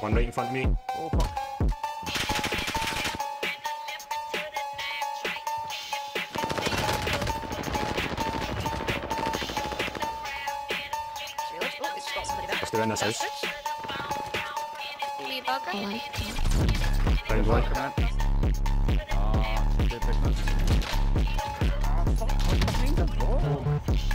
One right in front of me. Oh fuck. Reload. Oh, it's got somebody back. Let's do it in this house. The bugger. Round one. Come on. Ah, good business. Ah, fuck. What's behind them? Oh.